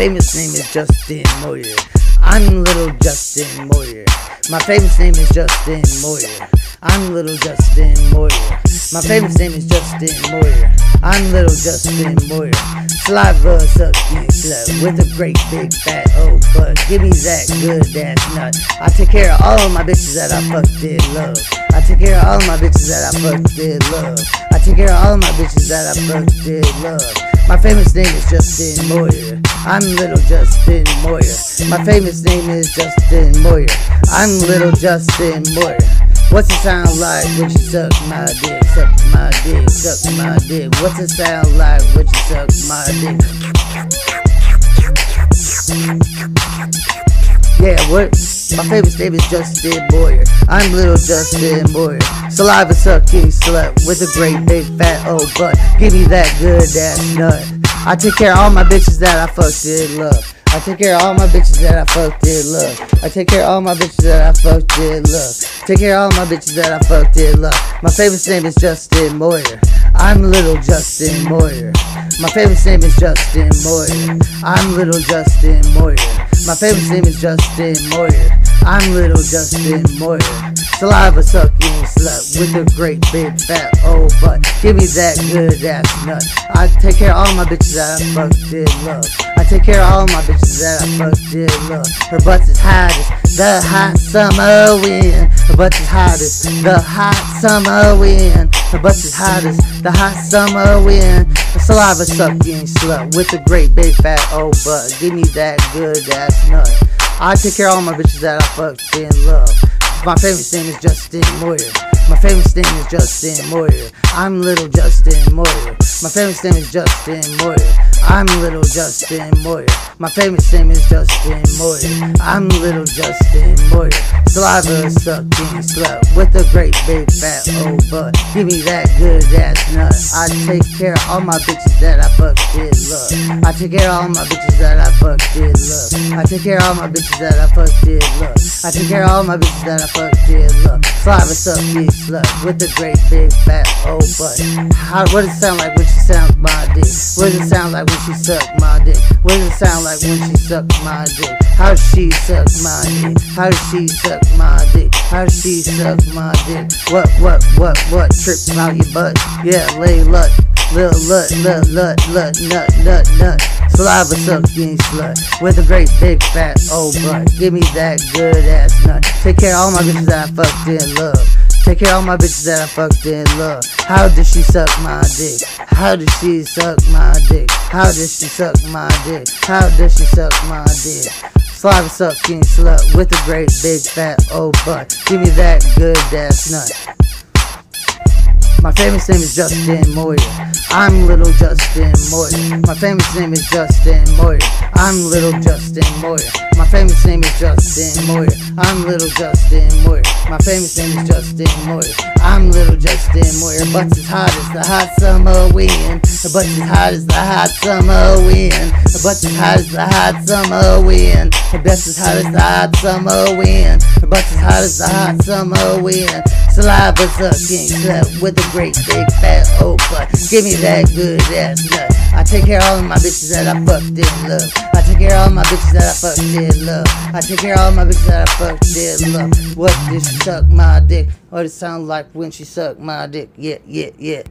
famous name is Justin Moyer. I'm little Justin Moyer. My famous name is Justin Moyer. I'm little Justin Moyer. My famous name is Justin Moyer. I'm little Justin Moyer. Saliva sucking slut with a great big fat old butt. Give me that good ass nut. I take care of all of my bitches that I fucked in love. I take care of all of my bitches that I fucked in love. I take care of all of my bitches that I fucked in love. My famous name is Justin Moyer. I'm little Justin Moyer. My famous name is Justin Moyer. I'm little Justin Moyer. What's it sound like when you suck my dick? Suck my dick, suck my dick. What's it sound like when you suck my dick? Yeah, what? My favorite name is Justin Moyer. I'm little Justin Moyer. Saliva sucking slut with a great big fat old butt. Give me that good ass nut. I take care of all my bitches that I fucked in love. I take care of all my bitches that I fucked in love. I take care of all my bitches that I fucked in love. Take care of all my bitches that I fucked in love. My favorite name is Justin Moyer. I'm little Justin Moyer. My favorite name is Justin Moyer. I'm little Justin Moyer. My favorite name is Justin Moyer. I'm little Justin Moyer. Saliva sucking slut with a great big fat old butt. Give me that good ass nut. I take care of all my bitches that I fucked in love. I take care of all my bitches that I fucked in love. Her butt is hot as the hot summer wind. Her butt is hot as the hot summer wind. Her butt is hot as the hot summer wind. Saliva sucking slut with a great big fat old butt. Give me that good ass nut. I take care of all my bitches that I fucked in love. My famous name is Justin Moyer. My famous name is Justin Moyer. I'm little Justin Moyer. My famous name is Justin Moyer. I'm little Justin Moyer. My famous name is Justin Moyer. I'm little Justin Moyer. Saliva sucking slut with a great big fat old butt. Give me that good ass nut. I take care of all my bitches that I fucked in love. I take care of all my bitches that I fucked in love. I take care of all my bitches that I fucked in love. I take care of all my bitches that I fucked in love. Saliva sucking slut with a great big fat old butt. How, what does it sound like when she suck my dick? What does it sound like when she suck my dick? What does it sound like when she suck my dick? How she suck my dick? How she suck my dick? How she suck my dick? What, what, what, what? Trips out your butt? Yeah, lay lut. Little lut, lut, lut, lut, nut, nut, nut. Saliva sucking slut with a great big fat old butt. Give me that good ass nut. Take care of all my bitches that I fucked in love. Take care of all my bitches that I fucked in love. How did she suck my dick? How did she suck my dick? How did she suck my dick? How did she suck my dick? Saliva sucking slut with a great big fat old butt. Give me that good ass nut. My famous name is Justin Moyer. I'm little Justin Moyer. My famous name is Justin Moyer. I'm little Justin Moyer. My famous name is Justin Moyer. I'm little Justin Moyer. My famous name is Justin Moyer. I'm little Justin Moyer. Butt's as hot as the hot summer wind. The butt's as hot as the hot summer wind. The butt's as hot as the hot summer wind. The butt's as hot as the hot summer wind. The butt's as hot as the hot summer wind. Saliva sucking slut with a great big fat old butt. Give me that good ass nut. I take care of all of my bitches that I fucked did love. I take care of all my bitches that I fucked did love. I take care of all my bitches that I fucked did love. What did she suck my dick? What it sound like when she sucked my dick? Yeah, yeah, yeah.